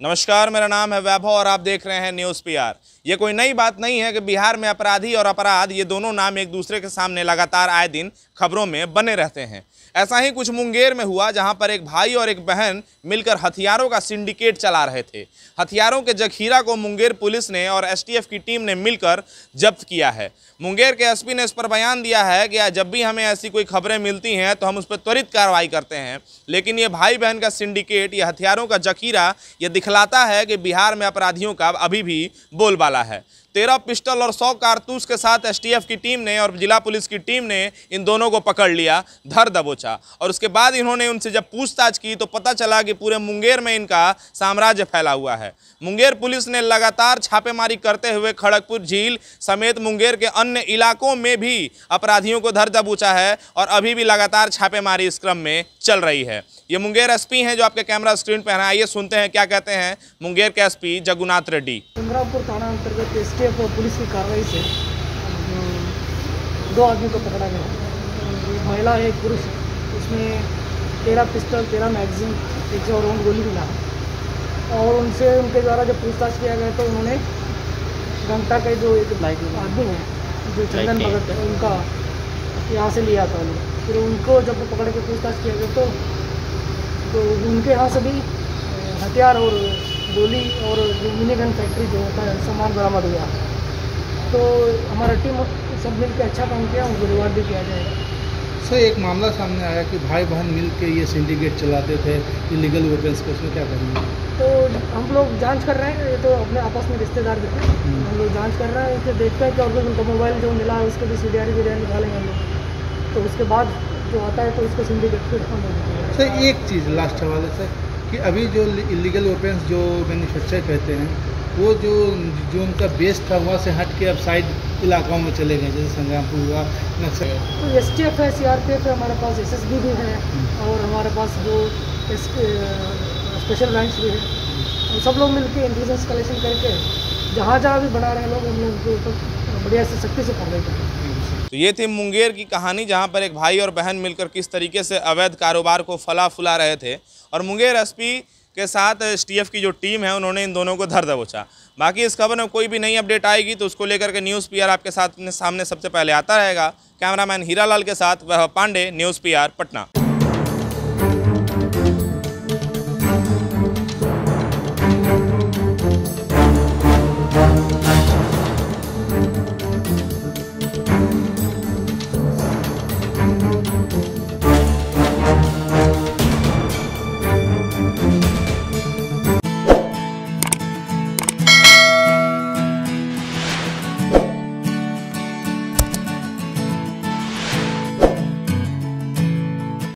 नमस्कार, मेरा नाम है वैभव और आप देख रहे हैं न्यूज़ पीआर। ये कोई नई बात नहीं है कि बिहार में अपराधी और अपराध, ये दोनों नाम एक दूसरे के सामने लगातार आए दिन खबरों में बने रहते हैं। ऐसा ही कुछ मुंगेर में हुआ, जहाँ पर एक भाई और एक बहन मिलकर हथियारों का सिंडिकेट चला रहे थे। हथियारों के जखीरा को मुंगेर पुलिस ने और एसटीएफ की टीम ने मिलकर जब्त किया है। मुंगेर के एसपी ने इस पर बयान दिया है कि जब भी हमें ऐसी कोई खबरें मिलती हैं तो हम उस पर त्वरित कार्रवाई करते हैं। लेकिन ये भाई बहन का सिंडिकेट, ये हथियारों का जखीरा, ये दिखलाता है कि बिहार में अपराधियों का अभी भी बोलबाला है। तेरह पिस्टल और सौ कारतूस के साथ एसटीएफ की टीम ने और जिला पुलिस की टीम ने इन दोनों को पकड़ लिया, धर दबोचा। और उसके बाद इन्होंने उनसे जब पूछताछ की तो पता चला कि पूरे मुंगेर में इनका साम्राज्य फैला हुआ है। मुंगेर पुलिस ने लगातार छापेमारी करते हुए खड़गपुर झील समेत मुंगेर के अन्य इलाकों में भी अपराधियों को धर दबोचा है और अभी भी लगातार छापेमारी इस क्रम में चल रही है। ये मुंगेर एसपी हैं जो आपके कैमरा स्क्रीन पर हैं। आइए सुनते हैं क्या कहते हैं मुंगेर के एसपी जगुनाथ रेड्डी। थाना अंतर्गत और पुलिस की कार्रवाई से दो आदमी को पकड़ा गया। एक महिला है एक पुरुष। उसमें तेरह पिस्टल तेरह मैगजीन एक सौ राउंड गोली मिला और उनसे उनके द्वारा जब पूछताछ किया गया तो उन्होंने घंटा के जो एक आदमी है जो चंदन भगत है उनका यहाँ से लिया था। उन्होंने फिर उनको जब पकड़ के पूछताछ किया गया तो तो उनके यहाँ से भी हथियार और गोली और जो मिनी गन फैक्ट्री जो होता है सामान बरामद हुआ। तो हमारा टीम सब मिल के अच्छा काम किया उनको रिवार्ड भी किया जाएगा। सर एक मामला सामने आया कि भाई बहन मिल के ये सिंडिकेट चलाते थे इलीगल वेपन्स को उसमें क्या करेंगे? तो हम लोग जाँच कर रहे हैं ये तो अपने आपस में रिश्तेदार भी हैं हम लोग जाँच कर रहे हैं फिर देखते हैं कि और भी उनका मोबाइल जो मिला है उसके भी सी डी आर निकालेंगे हम लोग। तो उसके बाद जो आता है तो उसको सिंडिकेट फिर हम लोग सर एक चीज़ लास्ट हवाले से कि अभी जो इलीगल वेपन्स जो मैन्युफैक्चर कहते हैं वो जो जो उनका बेस था वहाँ से हट के अब साइड इलाकों में चले गए जैसे संग्रामपुर हुआ नक्सल। तो एस टी एफ़ है सी आर पी एफ़ है हमारे पास एस एस बी भी है और हमारे पास जो स्पेशल ब्रांच भी है। सब लोग मिलके इंटेलिजेंस कलेक्शन करके जहाँ जहाँ भी बना रहे हैं लोग हम लोग उनके ऊपर बढ़िया से सख्ती से कार्रवाई करेंगे तो ये थी मुंगेर की कहानी, जहाँ पर एक भाई और बहन मिलकर किस तरीके से अवैध कारोबार को फला फुला रहे थे। और मुंगेर एसपी के साथ एसटीएफ की जो टीम है, उन्होंने इन दोनों को धर दबोचा। बाकी इस खबर में कोई भी नई अपडेट आएगी तो उसको लेकर के न्यूज़ पीआर आपके साथ सामने सबसे पहले आता रहेगा। कैमरामैन हीरा के साथ वह पांडे, न्यूज़ पीआर पटना।